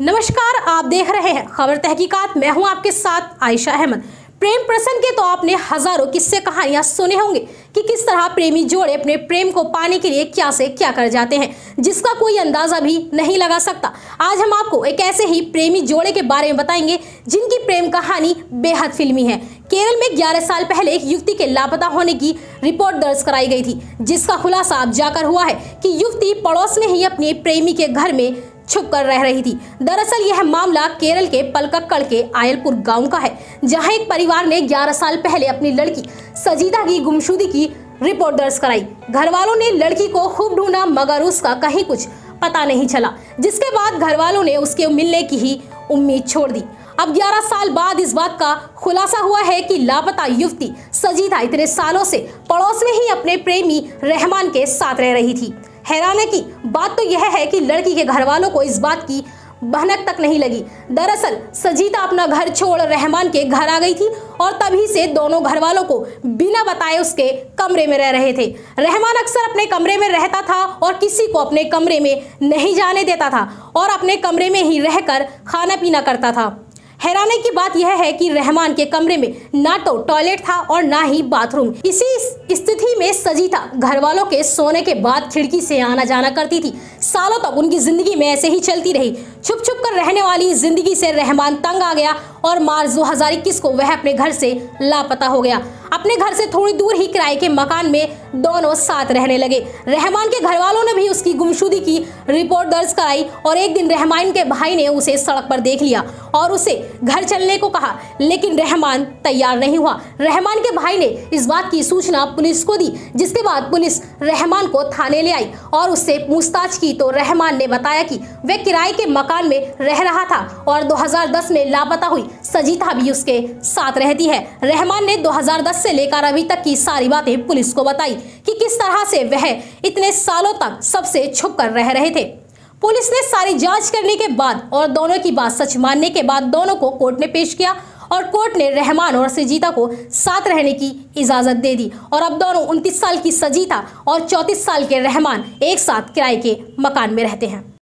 नमस्कार, आप देख रहे हैं खबर तहकीकात। मैं हूँ आपके साथ आयशा अहमद। प्रेम प्रसंग के तो आपने हज़ारों किस्से कहानियाँ सुने होंगे कि किस तरह प्रेमी जोड़े अपने प्रेम को पाने के लिए क्या से क्या कर जाते हैं, जिसका कोई अंदाज़ा भी नहीं लगा सकता। आज हम आपको एक ऐसे ही प्रेमी जोड़े के बारे में बताएँगे, जिनकी प्रेम कहानी बेहद फिल्मी है। केरल में 11 साल पहले एक युवती के लापता होने की रिपोर्ट दर्ज कराई गई थी, जिसका खुलासा अब जाकर हुआ है कि युवती पड़ोस में ही अपने प्रेमी के घर में छुप कर रह रही थी। दरअसल यह मामला केरल के पलकक्कड़ के आयलपुर गाँव का है, जहाँ एक परिवार ने 11 साल पहले अपनी लड़की सजीदा की गुमशुदी की रिपोर्ट दर्ज कराई। घर वालों ने लड़की को खूब ढूंढा, मगर उसका कहीं कुछ पता नहीं चला, जिसके बाद घर वालों ने उसके मिलने की ही उम्मीद छोड़ दी। अब 11 साल बाद इस बात का खुलासा हुआ है कि लापता युवती सजीदा इतने सालों से पड़ोस में ही अपने प्रेमी रहमान के साथ रह रही थी। हैरानी की बात तो यह है कि लड़की के घर वालों को इस बात की भनक तक नहीं लगी। दरअसल, सजीता अपना घर छोड़ रहमान के घर आ गई थी और तभी से दोनों घर वालों को बिना बताए उसके कमरे में रह रहे थे। रहमान अक्सर अपने कमरे में रहता था और किसी को अपने कमरे में नहीं जाने देता था और अपने कमरे में ही रहकर खाना पीना करता था। हैरानी की बात यह है कि रहमान के कमरे में ना तो टॉयलेट था और ना ही बाथरूम। इसी स्थिति सजीता घर वालों के सोने के बाद खिड़की से आना जाना करती थी। सालों तक उनकी ज़िंदगी में ऐसे ही चलती रही। छुप छुप कर रहने वाली ज़िंदगी से रहमान तंग आ गया और मार्च दो हज़ार इक्कीस को वह अपने घर से लापता हो गया। अपने घर से थोड़ी दूर ही किराए के मकान में दोनों साथ रहने लगे। रहमान के घर वालों ने भी उसकी गुमशुदी की रिपोर्ट दर्ज कराई और एक दिन रहमान के भाई ने उसे सड़क पर देख लिया और उसे घर चलने को कहा, लेकिन रहमान तैयार नहीं हुआ। रहमान के भाई ने इस बात की सूचना पुलिस को दी, जिसके बाद पुलिस रहमान को थाने ले आई और उससे पूछताछ की तो रहमान ने बताया कि वह किराए के मकान में रह रहा था और 2010 में लापता हुई सजीता भी उसके साथ रहती है। रहमान ने 2010 से लेकर अभी तक की सारी बातें पुलिस को बताई कि किस तरह से वह इतने सालों तक सबसे छुप कर रह रहे थे। पुलिस ने सारी जाँच करने के बाद और दोनों की बात सच मानने के बाद दोनों को कोर्ट में पेश किया और कोर्ट ने रहमान और सजीता को साथ रहने की इजाज़त दे दी और अब दोनों 29 साल की सजीता और 34 साल के रहमान एक साथ किराए के मकान में रहते हैं।